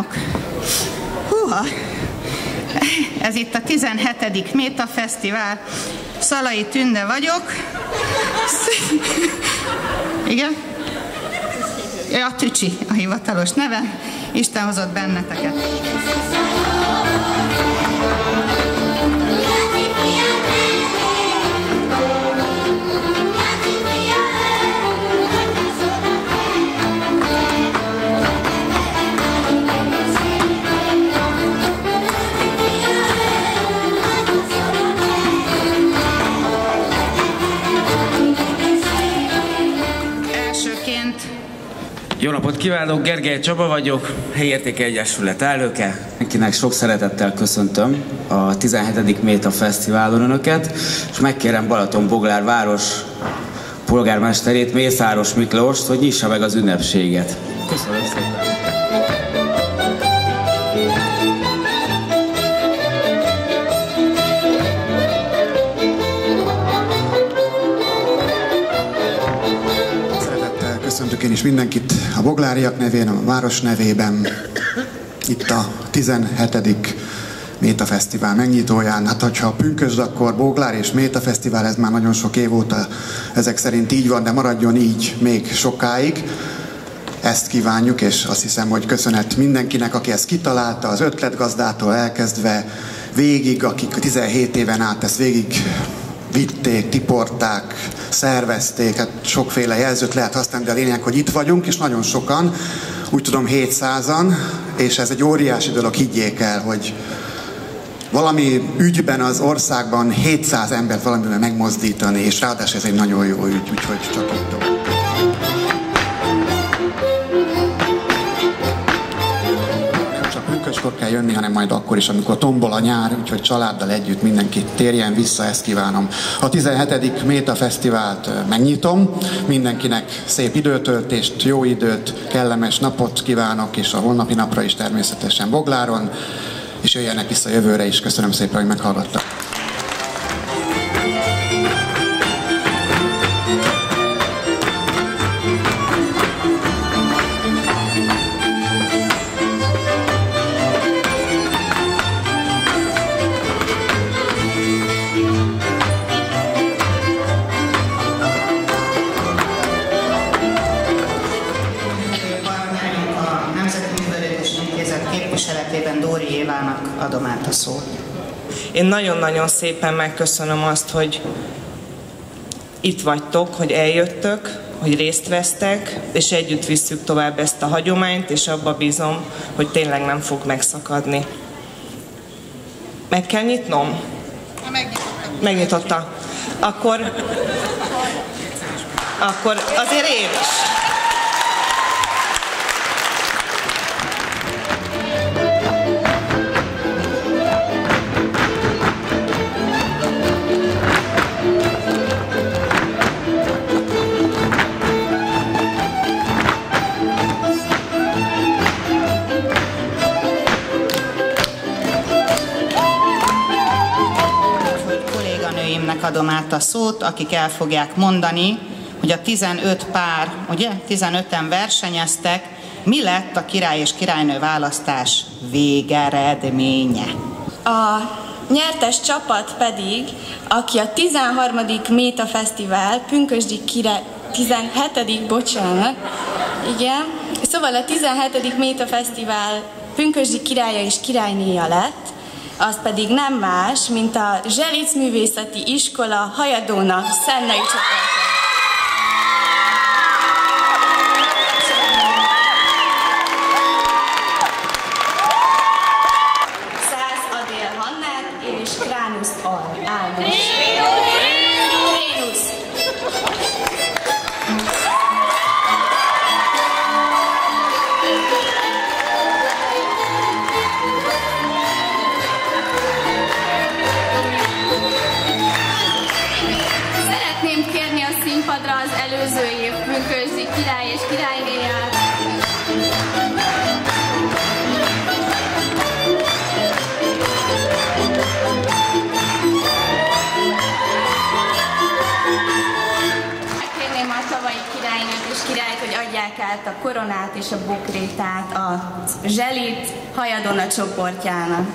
kívánok! Húha! Ez itt a 17. Méta Fesztivál. Szalai Tünde vagyok. Igen? Ja, Tücsi a hivatalos neve. Isten hozott benneteket. Jó napot kívánok, Gergely Csaba vagyok, Helyértéke Egyesület elnöke. Mindenkinek sok szeretettel köszöntöm a 17. Méta Fesztiválon Önöket, és megkérem Balaton Boglár város polgármesterét, Mészáros Miklóst, hogy nyissa meg az ünnepséget. Köszönöm szépen. Én is mindenkit a Bogláriak nevén, a város nevében. Itt a 17. Méta Fesztivál megnyitóján. Hát, hogyha a pünkösd, akkor Boglár és Méta Fesztivál, ez már nagyon sok év óta ezek szerint így van, de maradjon így még sokáig. Ezt kívánjuk, és azt hiszem, hogy köszönet mindenkinek, aki ezt kitalálta, az ötletgazdától elkezdve végig, akik 17 éven át ezt végig vitték, tiporták, szervezték, hát sokféle jelzőt lehet használni, de a lényeg, hogy itt vagyunk, és nagyon sokan, úgy tudom 700-an, és ez egy óriási dolog, higgyék el, hogy valami ügyben az országban 700 embert valamiben megmozdítani, és ráadásul ez egy nagyon jó ügy, úgyhogy csak így pünköskor kell jönni, hanem majd akkor is, amikor tombol a nyár, úgyhogy családdal együtt mindenki térjen vissza, ezt kívánom. A 17. Méta Fesztivált megnyitom, mindenkinek szép időtöltést, jó időt, kellemes napot kívánok, és a holnapi napra is természetesen Bogláron, és jöjjenek vissza jövőre is. Köszönöm szépen, hogy meghallgattak. Képviseletében Dóri Évának adom át a szót. Én nagyon-nagyon szépen megköszönöm azt, hogy itt vagytok, hogy eljöttök, hogy részt vesztek, és együtt visszük tovább ezt a hagyományt, és abba bízom, hogy tényleg nem fog megszakadni. Meg kell nyitnom? Megnyitotta. Akkor, akkor azért én is. Adom át a szót, akik el fogják mondani, hogy a 15 pár, ugye, 15-en versenyeztek, mi lett a király és királynő választás végeredménye. A nyertes csapat pedig, aki a 13. Méta Fesztivál, Pünkösdi király, 17. bocsánat, igen, szóval a 17. Méta Fesztivál Pünkösdi királya és királynéja lett, az pedig nem más, mint a Zselic Művészeti Iskola Hajadóna Szennai csoport. Előző év pünkösdi király és királynéját. Kérném a tavalyi királynőt és királyt, hogy adják át a koronát és a bokrétát, a zselit Hajadona csoportjának.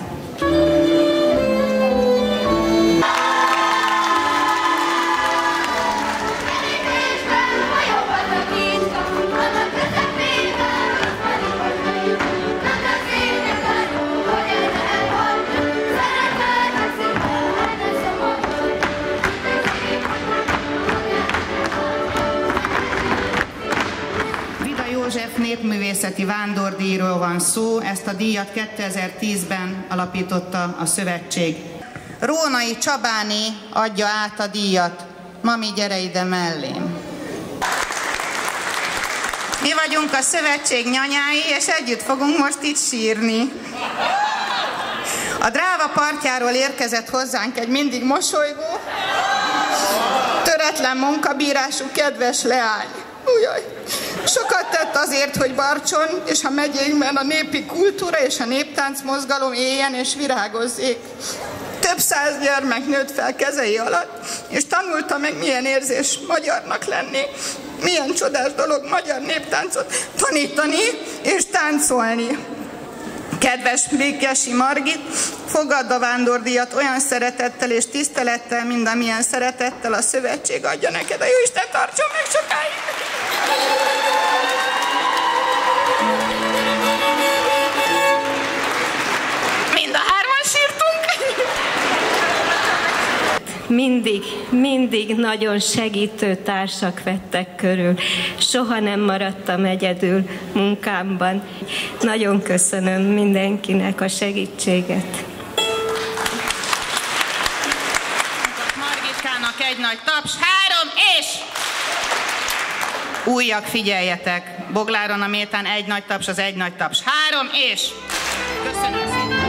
Népművészeti vándordíjról van szó, ezt a díjat 2010-ben alapította a szövetség. Rónai Csabáni adja át a díjat. Mami, gyere ide mellém. Mi vagyunk a szövetség nyanyái, és együtt fogunk most itt sírni. A dráva partjáról érkezett hozzánk egy mindig mosolygó, töretlen munkabírású kedves leány. Ujjaj. Sokat tett azért, hogy Barcson és a megyénkben a népi kultúra és a néptánc mozgalom éljen és virágozzék. Több száz gyermek nőtt fel kezei alatt, és tanulta meg, milyen érzés magyarnak lenni, milyen csodás dolog magyar néptáncot tanítani és táncolni. Kedves Békesi Margit, fogadd a vándordíjat olyan szeretettel és tisztelettel, mint amilyen szeretettel a szövetség adja neked. A Jóisten tartson meg sokáig! Mindig, mindig nagyon segítő társak vettek körül. Soha nem maradtam egyedül munkámban. Nagyon köszönöm mindenkinek a segítséget. Margitkának egy nagy taps, három és... Újak, figyeljetek! Bogláron a méltán egy nagy taps, az egy nagy taps. Három és... Köszönöm szépen!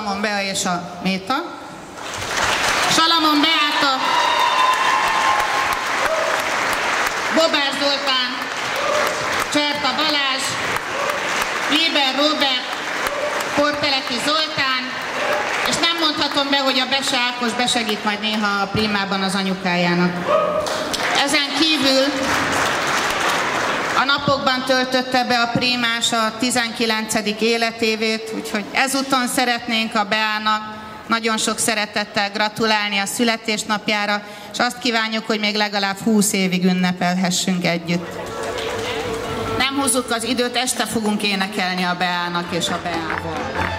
Salamon Bea és a Méta. Salamon Beáta, Bobár Zoltán, Cserta Balázs, Liber Robert, Porteleki Zoltán, és nem mondhatom be, hogy a Bese Ákos besegít majd néha a primában az anyukájának. Napokban töltötte be a primás a 19. életévét, úgyhogy ezúton szeretnénk a Beának nagyon sok szeretettel gratulálni a születésnapjára, és azt kívánjuk, hogy még legalább 20 évig ünnepelhessünk együtt. Nem húzzuk az időt, este fogunk énekelni a Beának és a Beával.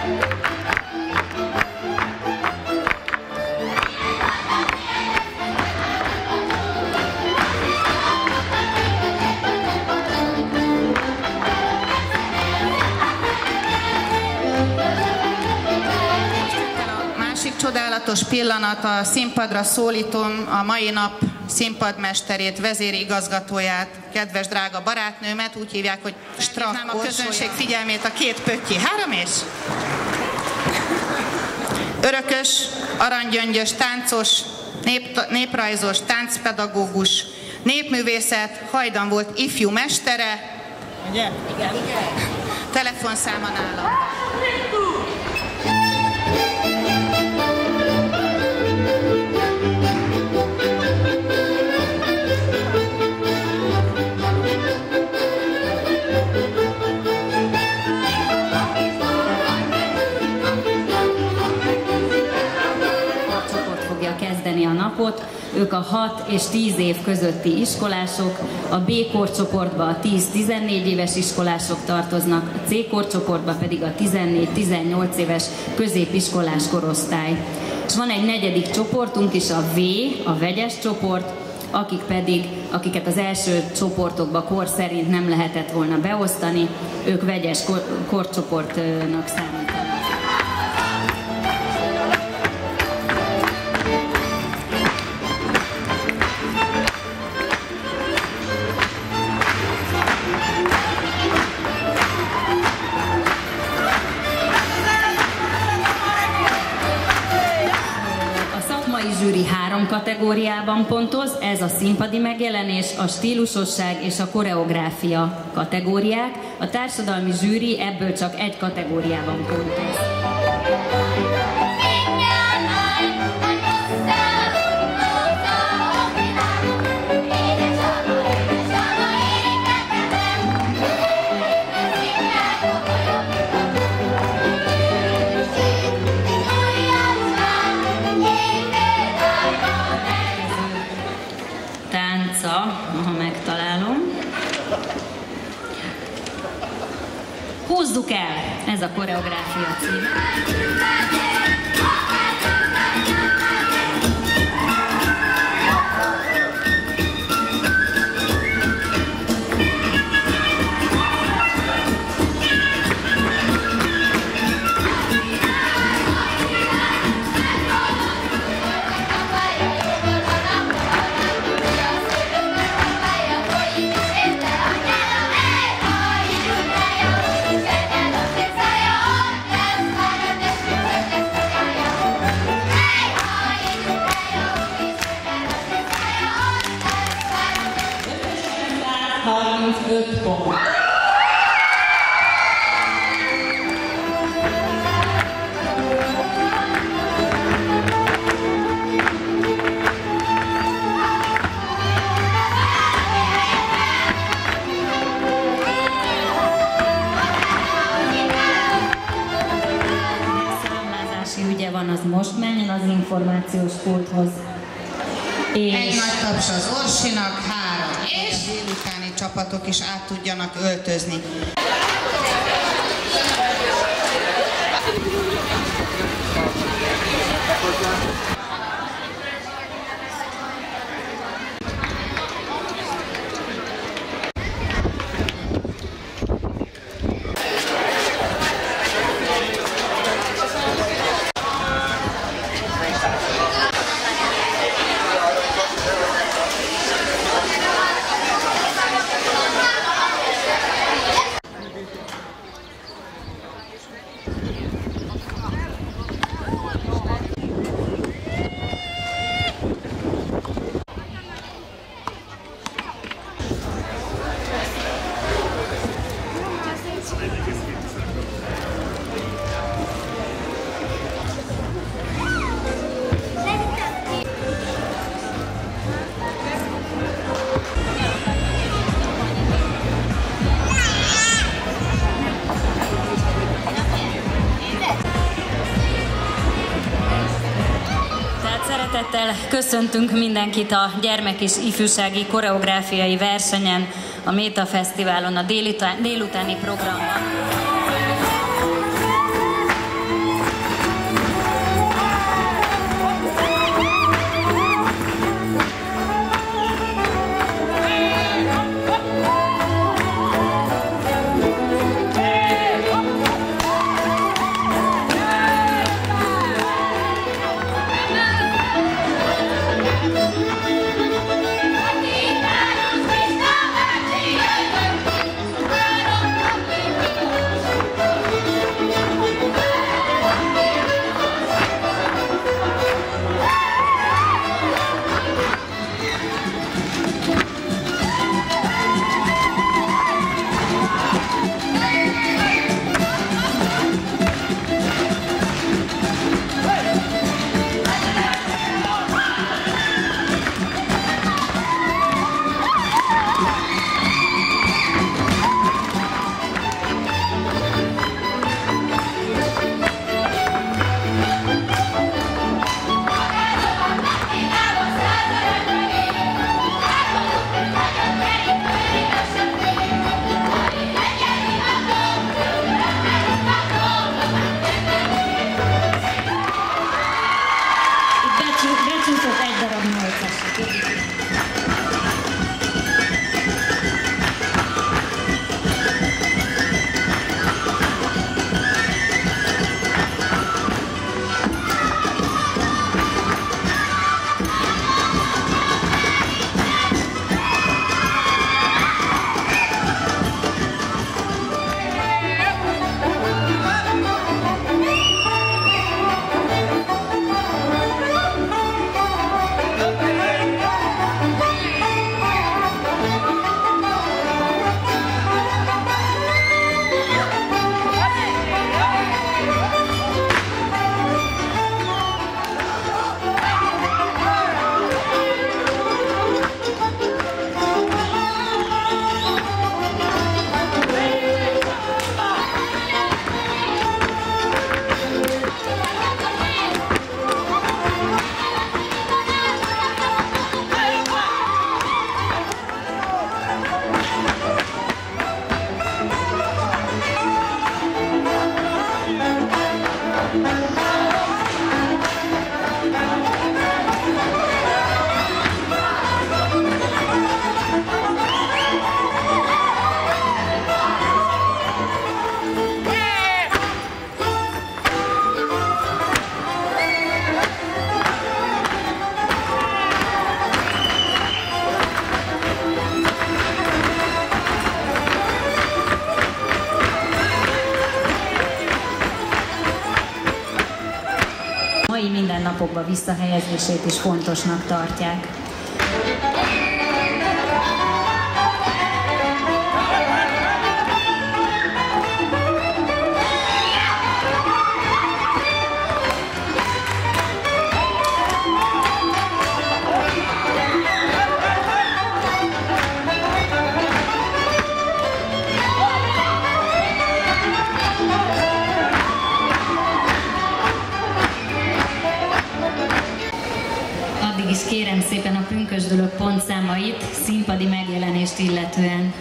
Csodálatos pillanat, a színpadra szólítom a mai nap színpadmesterét, vezérigazgatóját, kedves drága barátnőmet, úgy hívják, hogy Strach Nem a közönség figyelmét a két pöttyi. Három és? Örökös, aranygyöngyös, táncos, nép, néprajzos, táncpedagógus, népművészet, hajdan volt ifjú mestere. Ugye? Igen. Telefonszáma nálam. 6 és 10 év közötti iskolások, a B korcsoportba a 10-14 éves iskolások tartoznak, a C korcsoportba pedig a 14-18 éves középiskolás korosztály. És van egy negyedik csoportunk is, a V, a vegyes csoport, akik pedig, akiket az első csoportokba kor szerint nem lehetett volna beosztani, ők vegyes kor, korcsoportnak számítanak. Kategóriában pontoz, ez a színpadi megjelenés, a stílusosság és a koreográfia kategóriák. A társadalmi zsűri ebből csak egy kategóriában pontoz. El! az most menjen az információs pulthoz. És... Egy nagy taps az Orsinak, három, és a délutáni csapatok is át tudjanak öltözni. Thank. Szeretettel köszöntünk mindenkit a gyermek és ifjúsági koreográfiai versenyen, a Méta Fesztiválon, a délutáni programban. Mindennapokba visszahelyezését is fontosnak tartják. Kérem szépen a pünkösdölök pontszámait színpadi megjelenést illetően.